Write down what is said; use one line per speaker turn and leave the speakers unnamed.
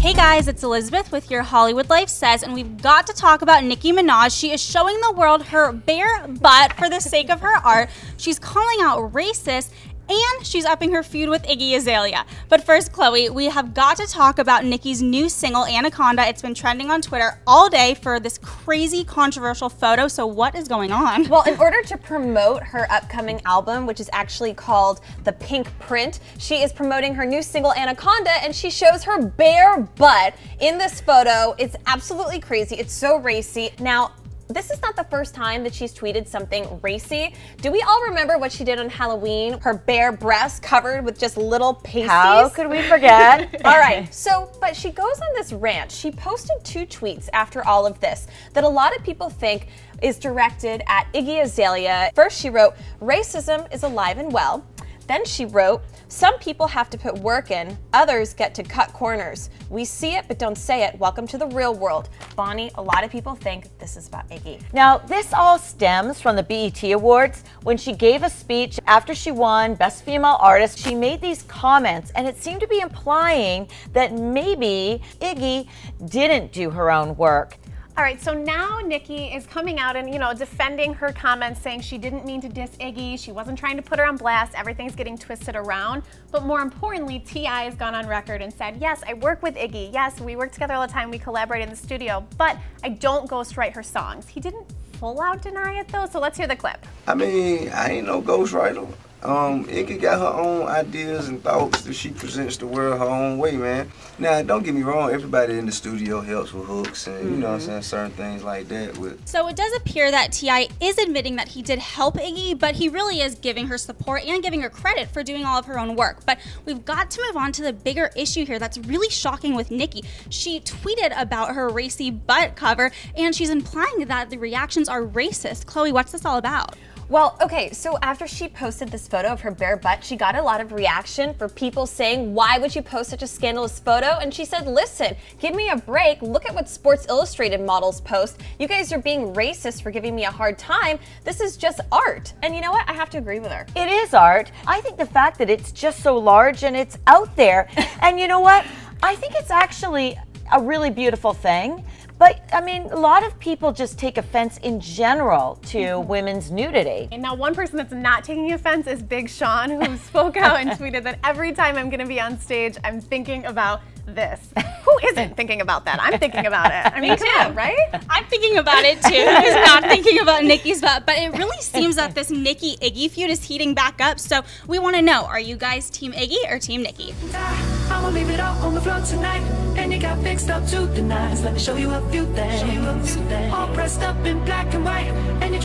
Hey guys, it's Elizabeth with your Hollywood Life Says, and we've got to talk about Nicki Minaj. She is showing the world her bare butt for the sake of her art. She's calling out racist and she's upping her feud with Iggy Azalea. But first, Chloe, we have got to talk about Nicki's new single, Anaconda. It's been trending on Twitter all day for this crazy controversial photo. So, what is going on?
Well, in order to promote her upcoming album, which is actually called The Pink Print, she is promoting her new single, Anaconda, and she shows her bare butt in this photo. It's absolutely crazy. It's so racy. Now, this is not the first time that she's tweeted something racy. Do we all remember what she did on Halloween? Her bare breasts covered with just little pasties.
How could we forget?
all right, so, but she goes on this rant. She posted two tweets after all of this that a lot of people think is directed at Iggy Azalea. First, she wrote, Racism is alive and well. Then she wrote, Some people have to put work in, others get to cut corners. We see it but don't say it. Welcome to the real world. Bonnie, a lot of people think this is about Iggy.
Now, this all stems from the BET Awards. When she gave a speech after she won Best Female Artist, she made these comments, and it seemed to be implying that maybe Iggy didn't do her own work.
All right, so now Nicki is coming out and, you know, defending her comments, saying she didn't mean to diss Iggy, she wasn't trying to put her on blast, everything's getting twisted around. But more importantly, T.I. has gone on record and said, yes, I work with Iggy, yes, we work together all the time, we collaborate in the studio, but I don't ghostwrite her songs. He didn't full out deny it though, so let's hear the clip.
I mean, I ain't no ghostwriter. Um, Iggy got her own ideas and thoughts that she presents the world her own way, man. Now, don't get me wrong, everybody in the studio helps with hooks and, you know what I'm saying, certain things like that. With
So it does appear that T.I. is admitting that he did help Iggy, but he really is giving her support and giving her credit for doing all of her own work. But we've got to move on to the bigger issue here that's really shocking with Nicki. She tweeted about her racy butt cover, and she's implying that the reactions are racist. Chloe, what's this all about?
Well, okay, so after she posted this photo of her bare butt, she got a lot of reaction for people saying, Why would you post such a scandalous photo? And she said, Listen, give me a break. Look at what Sports Illustrated models post. You guys are being racist for giving me a hard time. This is just art. And you know what? I have to agree with her.
It is art. I think the fact that it's just so large and it's out there, and you know what? I think it's actually a really beautiful thing. But I mean, a lot of people just take offense in general to
Mm-hmm.
women's nudity.
And now one person that's not taking offense is Big Sean, who spoke out and tweeted that every time I'm gonna be on stage, I'm thinking about this. Who isn't thinking about that? I'm thinking about it. I mean, come on, right?
I'm thinking about it too. Who's not thinking about Nicki's butt? But it really seems that this Nicki Iggy feud is heating back up. So we want to know: Are you guys Team Iggy or Team Nicki?
I'ma leave it all on the floor tonight. And you got fixed up to the nines. Let me show you a few things. All pressed up in black and white.